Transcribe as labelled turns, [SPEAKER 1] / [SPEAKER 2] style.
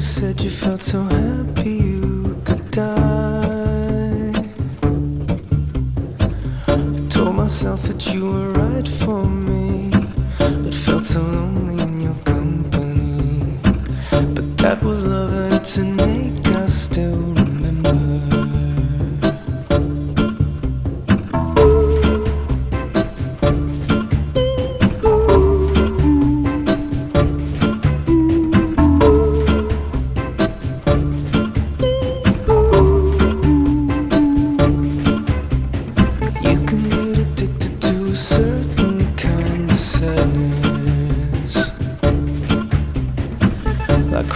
[SPEAKER 1] felt so happy you could die. I told myself that you were right for me, but felt so lonely in your company. But that was love, and it's an ache I still